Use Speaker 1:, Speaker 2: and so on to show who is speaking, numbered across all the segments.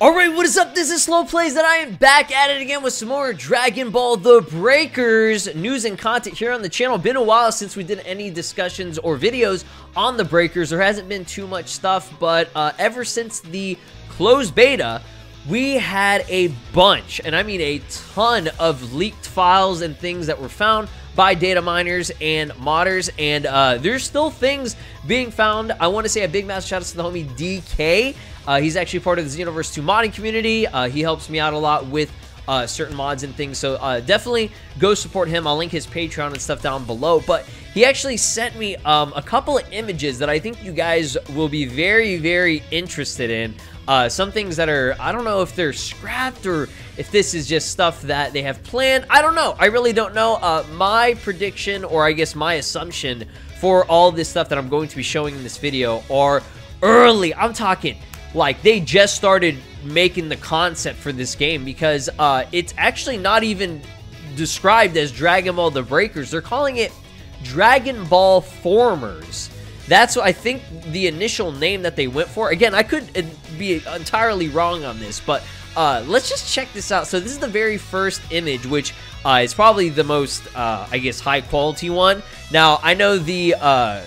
Speaker 1: Alright, what is up? This is SLOplays, and I am back at it again with some more Dragon Ball The Breakers news and content here on the channel. Been a while since we did any discussions or videos on The Breakers. There hasn't been too much stuff, but uh, ever since the closed beta, we had a bunch, and I mean a ton of leaked files and things that were found by data miners and modders, and uh, there's still things being found. I want to say a big massive shout out to the homie DK. Uh, he's actually part of the Xenoverse 2 modding community. Uh, he helps me out a lot with uh, certain mods and things. So uh, definitely go support him. I'll link his Patreon and stuff down below. But he actually sent me um, a couple of images that I think you guys will be very, very interested in. Uh, some things that are, I don't know if they're scrapped or if this is just stuff that they have planned. I don't know. I really don't know. Uh, my prediction, or I guess my assumption for all this stuff that I'm going to be showing in this video are early. I'm talking like they just started making the concept for this game because uh, it's actually not even described as Dragon Ball The Breakers. They're calling it Dragon Ball Formers. That's what I think the initial name that they went for. Again, I could uh, be entirely wrong on this, but uh, let's just check this out. So this is the very first image, which uh, is probably the most, uh, I guess, high quality one. Now, I know the uh,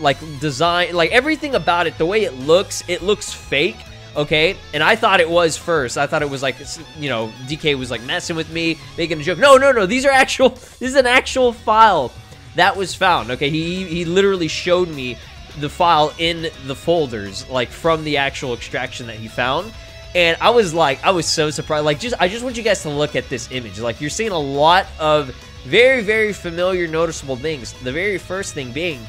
Speaker 1: like design, like everything about it, the way it looks, it looks fake. Okay, and I thought it was first. I thought it was like, you know, DK was like messing with me, making a joke. No, no, no. These are actual. This is an actual file that was found. Okay, he he literally showed me the file in the folders, like from the actual extraction that he found. And I was like, I was so surprised. Like, just I just want you guys to look at this image. Like, you're seeing a lot of very, very familiar, noticeable things. The very first thing being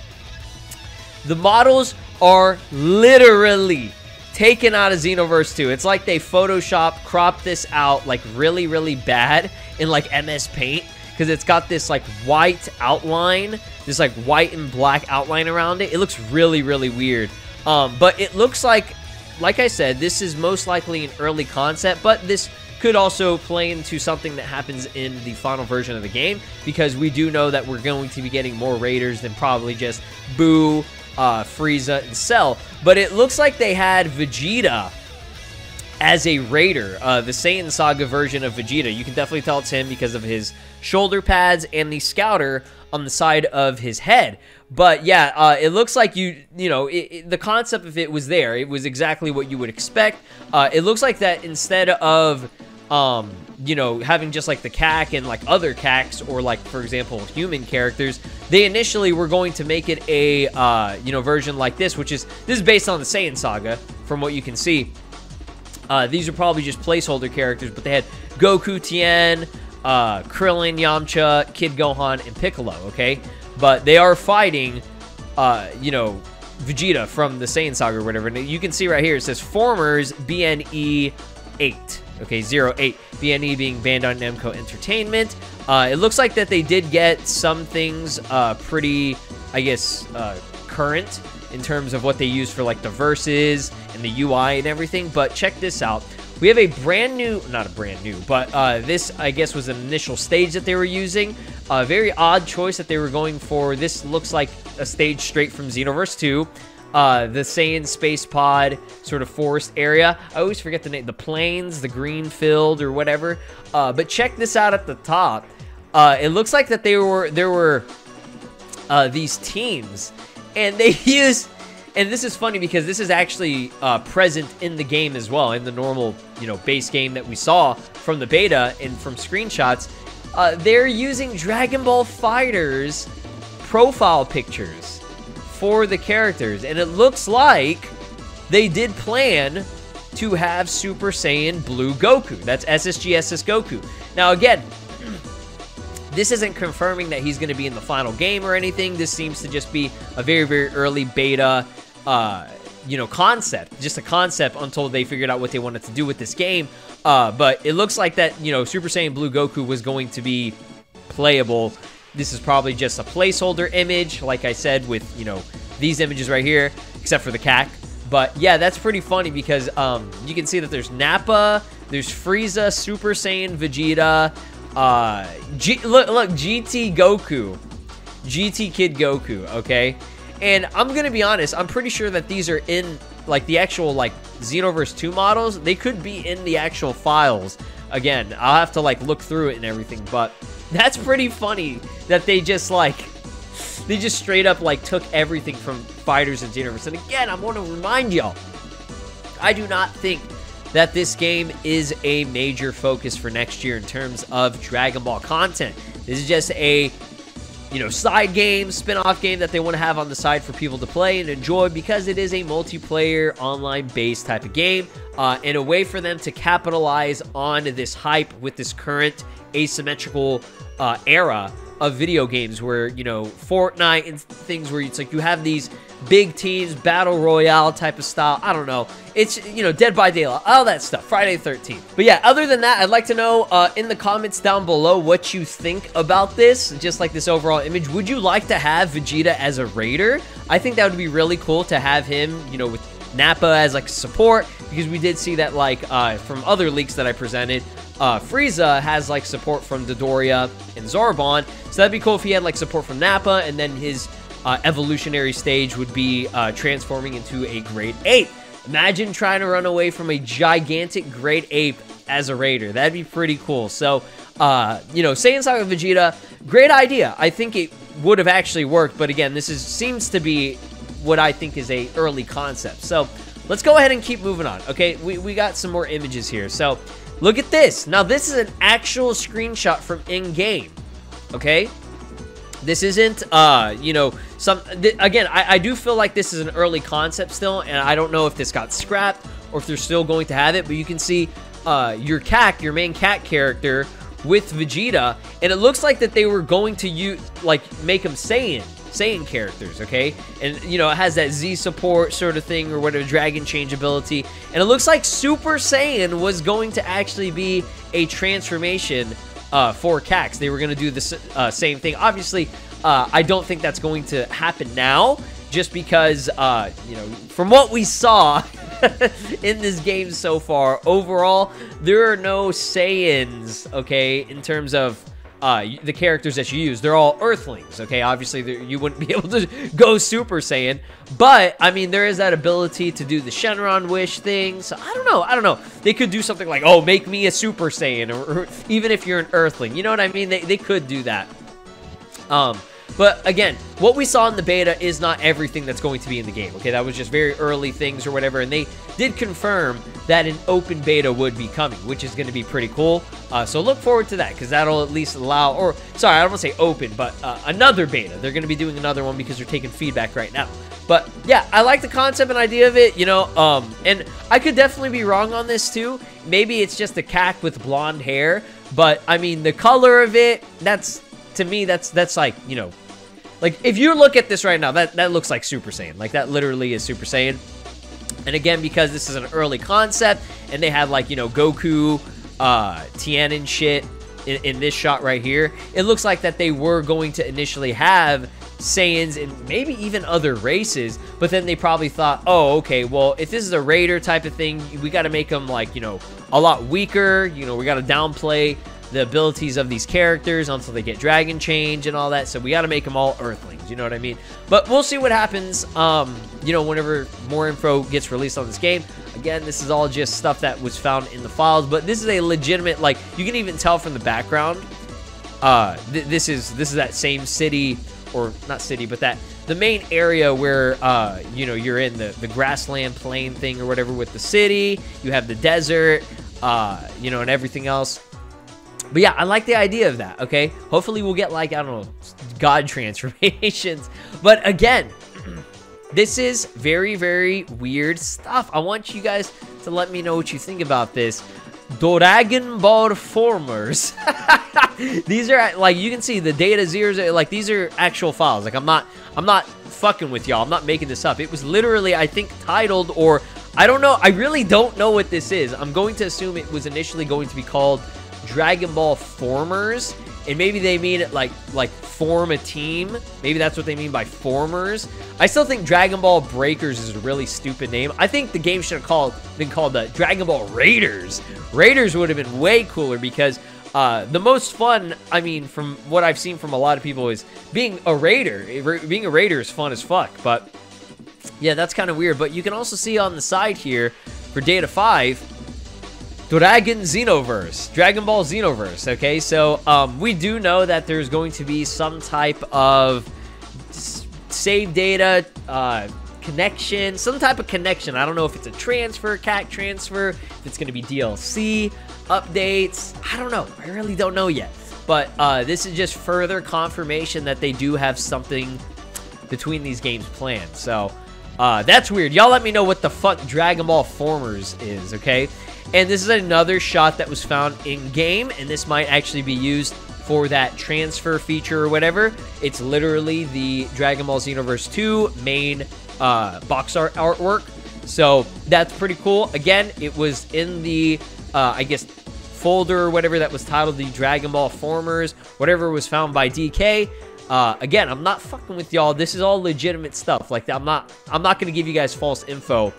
Speaker 1: the models are literally taken out of Xenoverse 2. It's like they Photoshop cropped this out like really, really bad in like MS Paint because it's got this like white outline, this like white and black outline around it. It looks really, really weird. Um, but it looks like, like I said, this is most likely an early concept, but this could also play into something that happens in the final version of the game because we do know that we're going to be getting more raiders than probably just Boo uh, Frieza, and Cell. But it looks like they had Vegeta as a Raider, uh, the Saiyan Saga version of Vegeta. You can definitely tell it's him because of his shoulder pads and the scouter on the side of his head. But yeah, uh, it looks like you, you know, it, it, the concept of it was there. It was exactly what you would expect. Uh, it looks like that instead of um, you know, having just like the CAC and like other CACs or like, for example, human characters, they initially were going to make it a, uh, you know, version like this, which is, this is based on the Saiyan Saga, from what you can see. Uh, these are probably just placeholder characters, but they had Goku, Tien, uh, Krillin, Yamcha, Kid Gohan, and Piccolo, okay? But they are fighting, uh, you know, Vegeta from the Saiyan Saga or whatever. And you can see right here, it says Formers BNE 8. Okay, 08. BNE being Bandai Namco Entertainment. Uh, it looks like that they did get some things uh, pretty, I guess, uh, current in terms of what they use for like the verses and the UI and everything. But check this out. We have a brand new, not a brand new, but uh, this, I guess, was an initial stage that they were using. A very odd choice that they were going for. This looks like a stage straight from Xenoverse 2 uh, the Saiyan space pod sort of forest area. I always forget the name, the plains, the green field or whatever. Uh, but check this out at the top. Uh, it looks like that they were there were uh, these teams, and they use. And this is funny because this is actually uh, present in the game as well, in the normal, you know, base game that we saw from the beta and from screenshots. Uh, they're using Dragon Ball FighterZ profile pictures for the characters. And it looks like they did plan to have Super Saiyan Blue Goku. That's SSGSS Goku. Now, again, this isn't confirming that he's going to be in the final game or anything. This seems to just be a very, very early beta, uh, you know, concept. Just a concept until they figured out what they wanted to do with this game. Uh, but it looks like that, you know, Super Saiyan Blue Goku was going to be playable this is probably just a placeholder image, like I said, with, you know, these images right here, except for the CAC. But yeah, that's pretty funny because um, you can see that there's Nappa, there's Frieza, Super Saiyan, Vegeta, uh, G look, look, GT Goku, GT Kid Goku, okay? And I'm to be honest, I'm pretty sure that these are in, like, the actual, like, Xenoverse 2 models. They could be in the actual files. Again, I'll have to, like, look through it and everything, but that's pretty funny that they just, like, they just straight up, like, took everything from FighterZ and Xenoverse. And again, I want to remind y'all, I do not think that this game is a major focus for next year in terms of Dragon Ball content. This is just a you know, side game, spin-off game that they want to have on the side for people to play and enjoy because it is a multiplayer, online-based type of game, uh, and a way for them to capitalize on this hype with this current asymmetrical uh, era of video games where, you know, Fortnite and things where it's like you have these big teams, battle royale type of style. I don't know. It's, you know, Dead by Daylight, all that stuff, Friday 13th. But yeah, other than that, I'd like to know uh, in the comments down below what you think about this, just like this overall image. Would you like to have Vegeta as a raider? I think that would be really cool to have him, you know, with Nappa as like support because we did see that like uh, from other leaks that I presented, uh, Frieza has like support from Dodoria and Zarbon. So that'd be cool if he had like support from Nappa and then his uh, evolutionary stage would be uh, transforming into a Great Ape. Imagine trying to run away from a gigantic Great Ape as a Raider. That'd be pretty cool. So, uh, you know, Saiyan Saga Vegeta, great idea. I think it would have actually worked, but again, this is seems to be what I think is a early concept. So, let's go ahead and keep moving on. Okay, we, we got some more images here. So, look at this. Now, this is an actual screenshot from in-game. Okay? This isn't, uh, you know, some, again, I, I do feel like this is an early concept still, and I don't know if this got scrapped or if they're still going to have it, but you can see uh, your CAC, your main CAC character with Vegeta, and it looks like that they were going to use, like, make him Saiyan. Saiyan characters, okay? And, you know, it has that Z support sort of thing or whatever, Dragon Change ability. And it looks like Super Saiyan was going to actually be a transformation uh, for CACs. They were going to do the uh, same thing. Obviously, uh, I don't think that's going to happen now, just because, uh, you know, from what we saw in this game so far, overall, there are no Saiyans, okay, in terms of uh, the characters that you use. They're all Earthlings, okay? Obviously, you wouldn't be able to go Super Saiyan, but, I mean, there is that ability to do the Shenron Wish thing, so I don't know, I don't know. They could do something like, oh, make me a Super Saiyan, or, or even if you're an Earthling, you know what I mean? They, they could do that. Um, but again, what we saw in the beta is not everything that's going to be in the game. Okay, that was just very early things or whatever. And they did confirm that an open beta would be coming, which is going to be pretty cool. Uh, so look forward to that because that'll at least allow, or sorry, I don't want to say open, but uh, another beta. They're going to be doing another one because they're taking feedback right now. But yeah, I like the concept and idea of it, you know, um, and I could definitely be wrong on this too. Maybe it's just a CAC with blonde hair, but I mean, the color of it, that's, to me, that's, that's like, you know, like, if you look at this right now, that, that looks like Super Saiyan. Like, that literally is Super Saiyan. And again, because this is an early concept, and they had, like, you know, Goku, uh, Tien shit in, in this shot right here, it looks like that they were going to initially have Saiyans and maybe even other races, but then they probably thought, oh, okay, well, if this is a Raider type of thing, we got to make them, like, you know, a lot weaker. You know, we got to downplay the abilities of these characters until they get Dragon Change and all that. So we got to make them all Earthlings, you know what I mean? But we'll see what happens, um, you know, whenever more info gets released on this game. Again, this is all just stuff that was found in the files, but this is a legitimate, like, you can even tell from the background, uh, th this is, this is that same city, or not city, but that, the main area where, uh, you know, you're in the, the grassland plain thing or whatever with the city, you have the desert, uh, you know, and everything else. But yeah, I like the idea of that, okay? Hopefully we'll get like, I don't know, god transformations. But again, this is very, very weird stuff. I want you guys to let me know what you think about this. Dragon Ball Formers. these are like you can see the data zeros like these are actual files. Like I'm not I'm not fucking with y'all. I'm not making this up. It was literally I think titled or I don't know. I really don't know what this is. I'm going to assume it was initially going to be called Dragon Ball Formers, and maybe they mean it like like form a team. Maybe that's what they mean by formers. I still think Dragon Ball Breakers is a really stupid name. I think the game should have called been called the Dragon Ball Raiders. Raiders would have been way cooler because uh, the most fun, I mean, from what I've seen from a lot of people, is being a raider. Being a raider is fun as fuck, but yeah, that's kind of weird. But you can also see on the side here for Data 5, Dragon Xenoverse, Dragon Ball Xenoverse. Okay, so um, we do know that there's going to be some type of save data uh, connection, some type of connection. I don't know if it's a transfer, CAC transfer, if it's going to be DLC, updates. I don't know. I really don't know yet. But uh, this is just further confirmation that they do have something between these games planned. So uh, that's weird. Y'all let me know what the fuck Dragon Ball Formers is, okay? And this is another shot that was found in-game, and this might actually be used for that transfer feature or whatever. It's literally the Dragon Ball Xenoverse 2 main uh, box art artwork. So that's pretty cool. Again, it was in the, uh, I guess, folder or whatever that was titled the Dragon Ball Formers, whatever was found by DK. Uh, again, I'm not fucking with y'all. This is all legitimate stuff. Like, I'm not, I'm not to give you guys false info.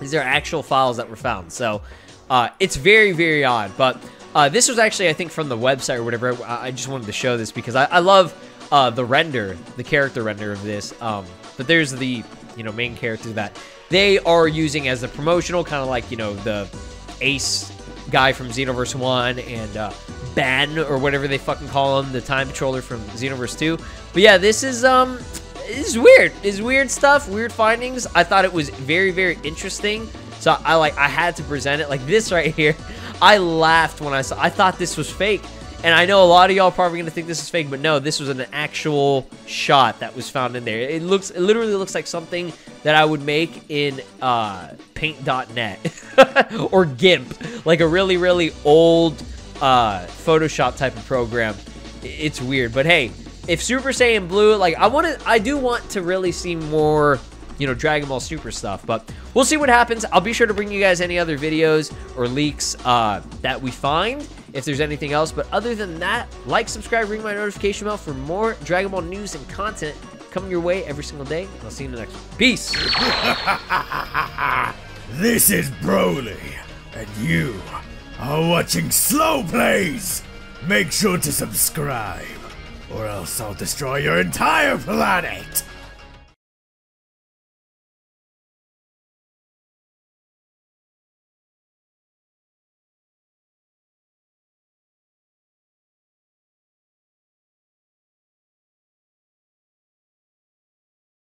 Speaker 1: These are actual files that were found. So, uh, it's very, very odd. But uh, this was actually, I think, from the website or whatever. I, I just wanted to show this because I, I love uh, the render, the character render of this. Um, but there's the, you know, main character that they are using as the promotional, kind of like, you know, the Ace guy from Xenoverse 1 and uh, Ben or whatever they fucking call him, the Time Patroller from Xenoverse 2. But yeah, this is, um, this is weird. It's weird stuff, weird findings. I thought it was very, very interesting. So I like I had to present it like this right here. I laughed when I saw I thought this was fake. And I know a lot of y'all probably gonna think this is fake, but no, this was an actual shot that was found in there. It looks it literally looks like something that I would make in uh, paint.net or GIMP. Like a really, really old uh, Photoshop type of program. It's weird. But hey, if Super Saiyan Blue, like I want to I do want to really see more you know, Dragon Ball Super stuff. But we'll see what happens. I'll be sure to bring you guys any other videos or leaks uh, that we find if there's anything else. But other than that, like, subscribe, ring my notification bell for more Dragon Ball news and content coming your way every single day. I'll see you in the next one. Peace.
Speaker 2: this is Broly, and you are watching SLOplays. Make sure to subscribe, or else I'll destroy your entire planet.